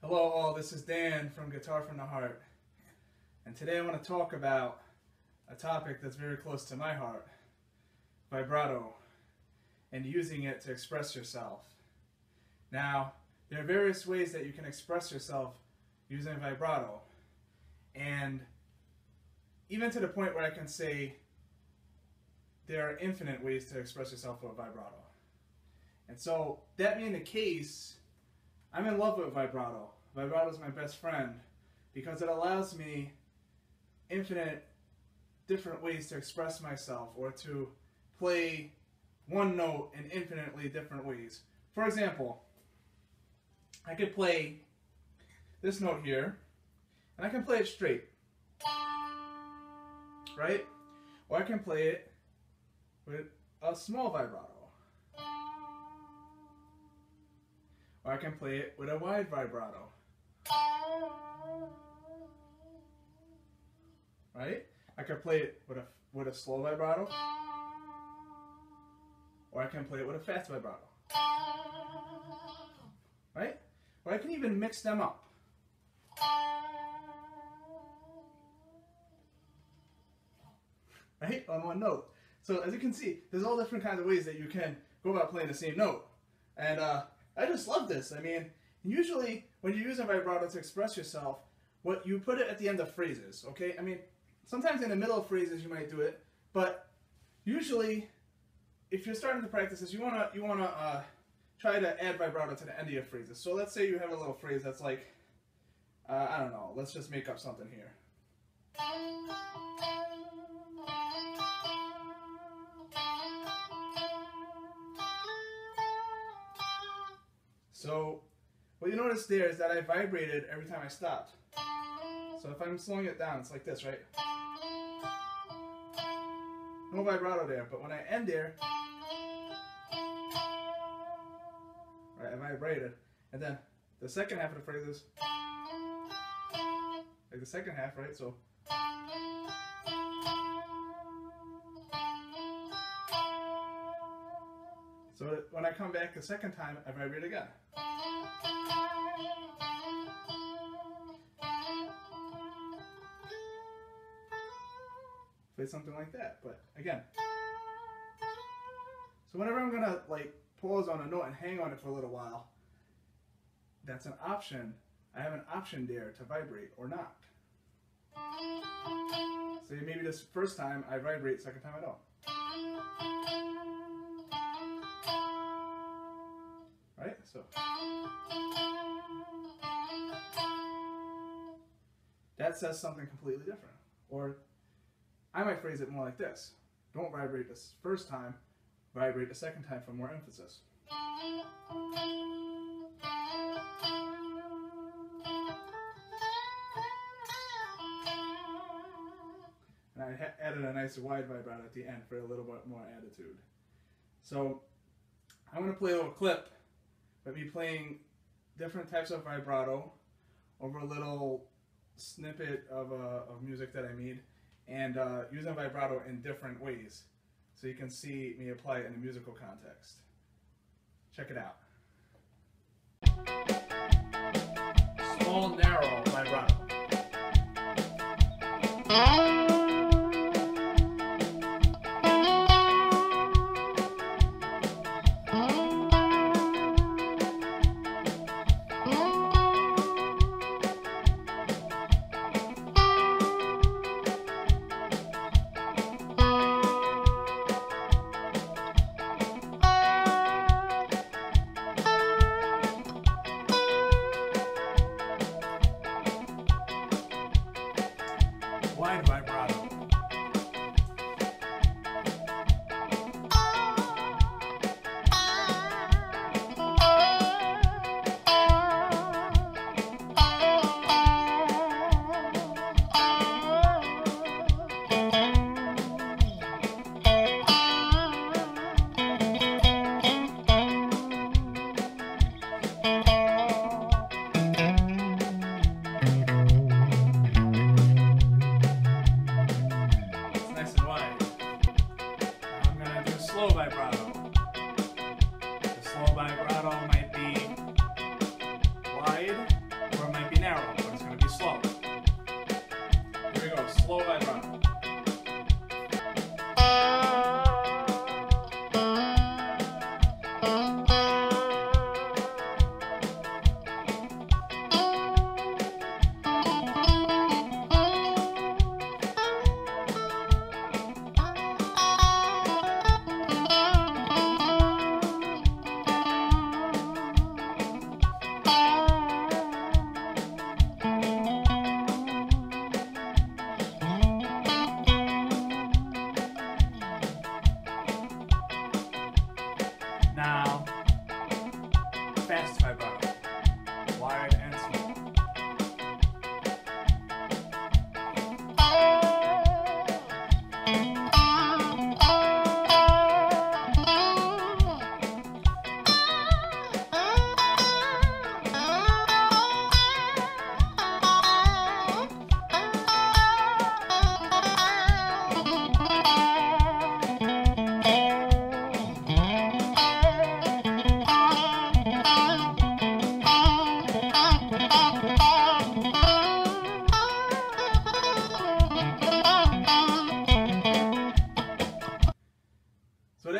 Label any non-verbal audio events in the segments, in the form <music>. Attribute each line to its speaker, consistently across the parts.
Speaker 1: Hello, all. This is Dan from Guitar from the Heart. And today I want to talk about a topic that's very close to my heart vibrato and using it to express yourself. Now, there are various ways that you can express yourself using vibrato. And even to the point where I can say there are infinite ways to express yourself with vibrato. And so, that being the case, I'm in love with vibrato. Vibrato is my best friend because it allows me infinite different ways to express myself or to play one note in infinitely different ways. For example, I could play this note here, and I can play it straight, right? Or I can play it with a small vibrato. Or I can play it with a wide vibrato. Right? I can play it with a with a slow vibrato. Or I can play it with a fast vibrato. Right? Or I can even mix them up. Right? On one note. So as you can see, there's all different kinds of ways that you can go about playing the same note. And uh, I just love this. I mean, usually when you use a vibrato to express yourself, what you put it at the end of phrases, okay? I mean, sometimes in the middle of phrases you might do it, but usually if you're starting to practice this, you wanna you wanna uh, try to add vibrato to the end of your phrases. So let's say you have a little phrase that's like, uh, I don't know, let's just make up something here. <laughs> So what you notice there is that I vibrated every time I stopped. So if I'm slowing it down, it's like this, right? No vibrato there, but when I end there, right, I vibrated. And then the second half of the phrase is like the second half, right? So So when I come back the second time, I vibrate again. Play something like that, but again. So whenever I'm gonna like pause on a note and hang on it for a little while, that's an option. I have an option there to vibrate or not. So maybe this first time I vibrate, second time I don't. Right? So. That says something completely different. Or I might phrase it more like this. Don't vibrate this first time, vibrate the second time for more emphasis. And I added a nice wide vibrato at the end for a little bit more attitude. So I'm going to play a little clip of me playing different types of vibrato over a little snippet of, uh, of music that I made and uh, using vibrato in different ways so you can see me apply it in a musical context. Check it out. Small, narrow vibrato. mind vibrato.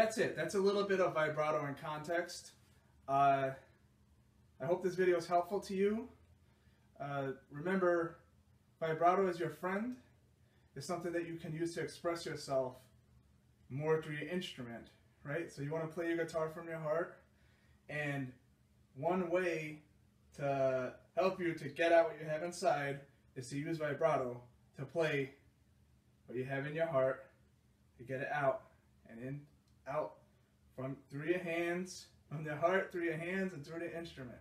Speaker 1: That's it. That's a little bit of vibrato in context. Uh, I hope this video is helpful to you. Uh, remember, vibrato is your friend. It's something that you can use to express yourself more through your instrument, right? So you want to play your guitar from your heart, and one way to help you to get out what you have inside is to use vibrato to play what you have in your heart to get it out and in out from through your hands from the heart through your hands and through the instrument.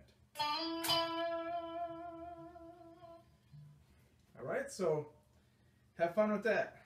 Speaker 1: All right so have fun with that